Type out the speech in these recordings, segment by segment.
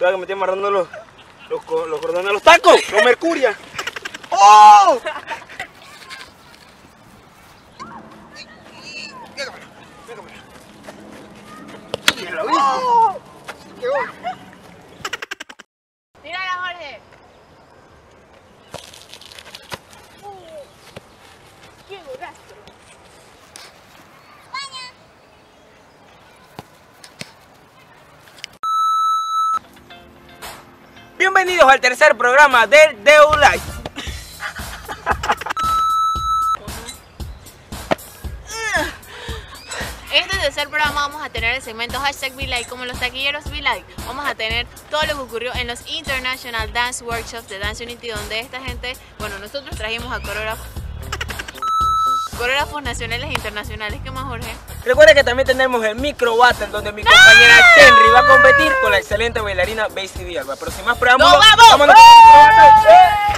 ¿Sabes que me estoy amarrando los, los, co- los cordones de los tacos? ¡Los mercuria! ¡Oh Jorge. ¡Qué golazo! Bienvenidos al tercer programa del Deu Live. Este tercer programa vamos a tener el segmento hashtag Be Like, como los taquilleros Be Like. Vamos a tener todo lo que ocurrió en los International Dance Workshops de Dance Unity, donde esta gente, bueno, nosotros trajimos a coreógrafos, coreógrafos nacionales e internacionales. ¿Qué más, Jorge? Recuerda que también tenemos el micro battle donde mi compañera Henry va a competir con la excelente bailarina Basie Villalba. Pero sin más preámbulos, ¡No, vamos! vámonos con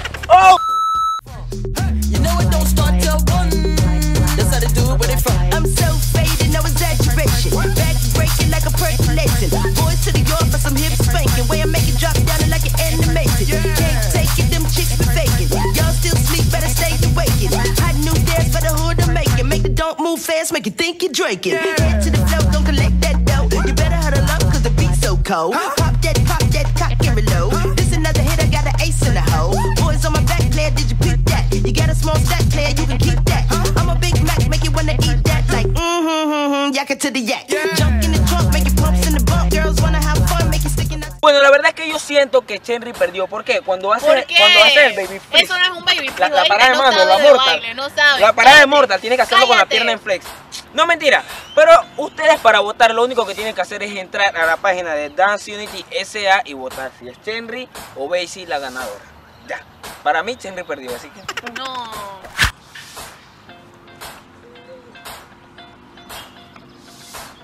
think you're drinking. Head to the flow, don't collect that dough. You better huddle up, cause the beat's so cold. Pop that, pop that, cock and reload. This another hit, I got an ace in the hole. Boys on my back, player, did you pick that? You got a small stack, player, you can keep that. I'm a big Mac, make you wanna eat that. Like, mm-hmm, mm-hmm, yak it to the yak. Jump in the trunk, make it pumps in the bump. Girls wanna have fun, make you stick in the... Bueno, la verdad es que yo siento que Henry perdió. ¿Por qué? Cuando hace, ¿Por qué? cuando hace el baby freeze. Eso no es un baby freeze, La, parada de mando, la mortal. baile, no sabe. La parada de mortal, tiene que hacerlo con la pierna en flex. No mentira, pero ustedes para votar lo único que tienen que hacer es entrar a la página de Dance Unity SA y votar si es Henry o Basie la ganadora. Ya. Para mí Henry perdió, así que No.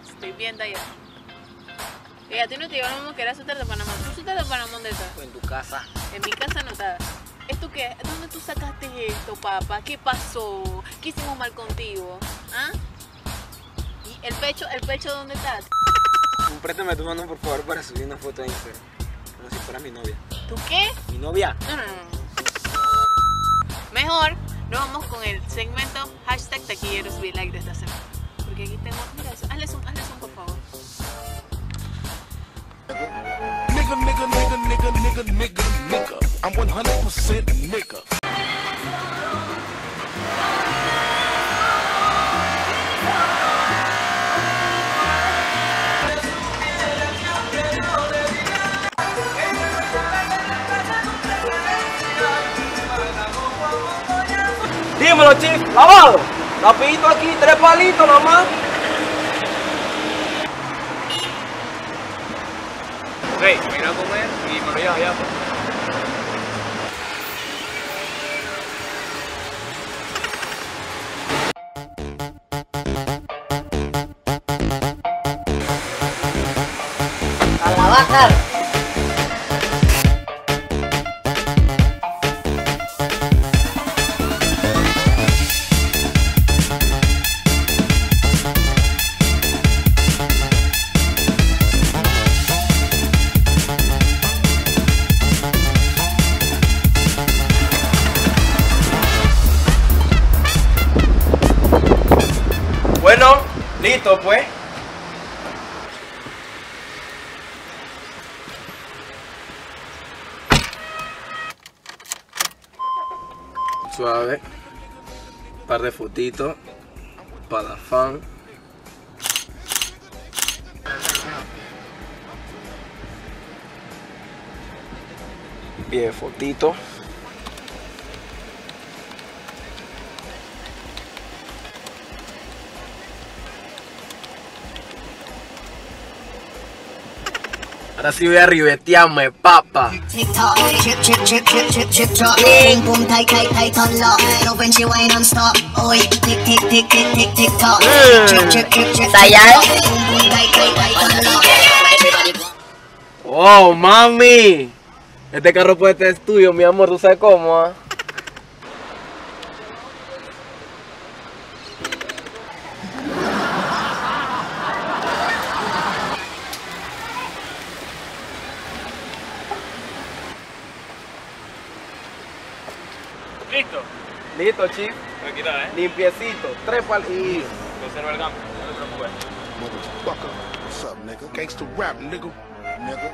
Estoy viendo ya. Y a ti no te llevamos que era súter de Panamá. ¿Tú súter de Panamá dónde estás? en tu casa. En mi casa no está. ¿Esto qué? ¿Dónde tú sacaste esto, papá? ¿Qué pasó? ¿Qué hicimos mal contigo? ¿Ah? ¿Y el pecho, el pecho dónde está? Préstame tu mano por favor para subir una foto a Instagram. Como si fuera mi novia. ¿Tú qué? Mi novia. No, no, no. Mejor nos vamos con el segmento hashtag taquilleros be like de esta semana. Porque aquí tengo, mira eso, hazle zoom, hazle zoom por favor. Nigga, nigga, nigga, nigga, nigga, nigga, nigga. I'm 100% nigga. Dímelo, chief. Lavado. Rapidito aquí, tres palitos nomás. Rey, mira a comer y me lo llevas allá. pues. A la baja. Listo pues. Suave. Par de fotitos. Para fan. Bien, fotito. Tight, tight, tight, unlock. Everybody go. Oh, mami. Este carro puede ser tuyo, mi amor. ¿Tú sabes cómo? ah? ¿Listo? Listo, chief. Tranquilo, ¿eh? Limpiecito. Tres pal y... Conserva el campo, no te preocupes. Motherfucker. What's up, nigga? Gangsta rap, nigga. Nigga.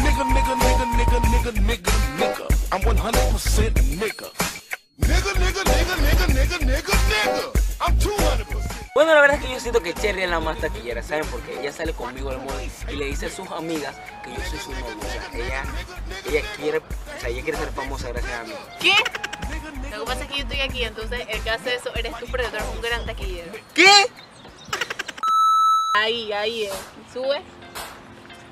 Nigga, nigga, nigga, nigga, nigga, nigga, nigga. I'm 100% nigga. Nigga, nigga, nigga, nigga, nigga, nigga, nigga. I'm 200%. Bueno, la verdad es que yo siento que Cherry es la más taquillera, ¿saben por qué? Ella sale conmigo al mall y le dice a sus amigas que yo soy su novio. O sea, ella, ella quiere, o sea, ella quiere ser famosa gracias a mí. ¿Qué? Lo que pasa es que yo estoy aquí, entonces el que hace eso eres tú, pero tú eres un gran taquillero. ¿Qué? Ahí, ahí, eh. sube.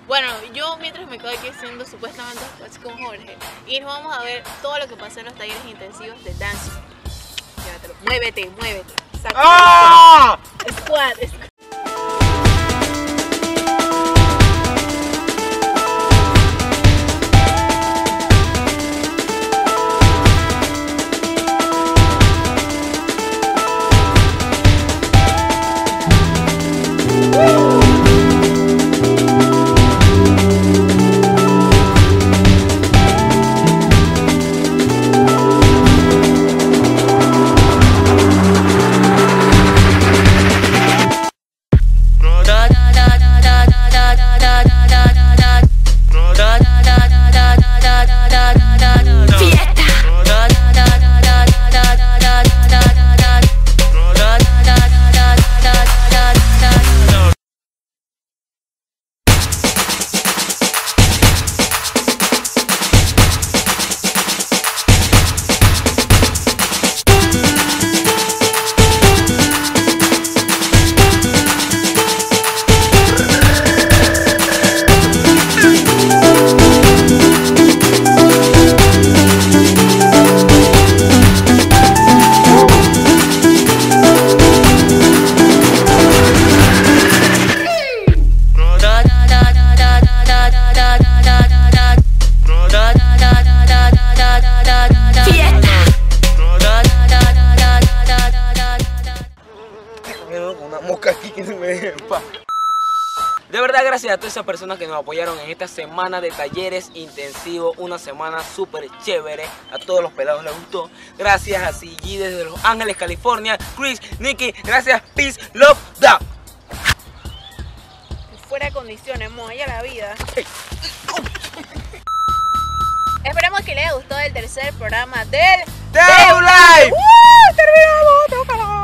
Bueno, yo mientras me quedo aquí haciendo supuestamente pues con Jorge y nos vamos a ver todo lo que pasó en los talleres intensivos de dance. Llévatelo. Muévete, muévete. Saca ¡Ah! Squad, squad. Una De verdad, gracias a todas esas personas que nos apoyaron en esta semana de talleres intensivos, una semana súper chévere. A todos los pelados les gustó. Gracias a CG desde Los Ángeles, California. Chris, Nicky, gracias, Peace, Love, Da. Fuera de condiciones, moya la vida. Esperemos que les haya gustado el tercer programa del Deu Live. ¡Uh! ¡Terminamos! ¡Tócalo!